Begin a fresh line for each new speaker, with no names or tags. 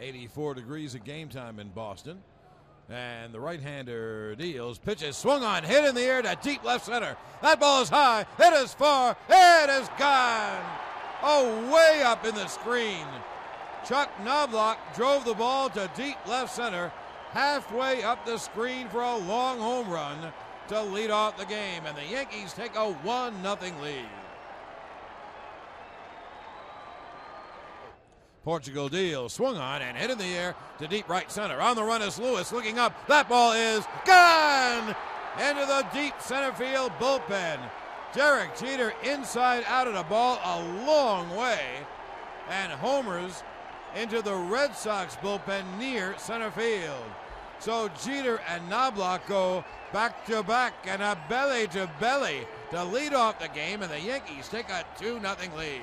84 degrees of game time in Boston. And the right hander deals, pitches, swung on, hit in the air to deep left center. That ball is high, it is far, it is gone. Oh, way up in the screen. Chuck Knoblauch drove the ball to deep left center, halfway up the screen for a long home run to lead off the game. And the Yankees take a 1 0 lead. Portugal deal swung on and hit in the air to deep right center. On the run is Lewis looking up. That ball is gone into the deep center field bullpen. Derek Jeter inside out of the ball a long way and homers into the Red Sox bullpen near center field. So Jeter and Knoblauch go back to back and a belly to belly to lead off the game, and the Yankees take a 2 0 lead.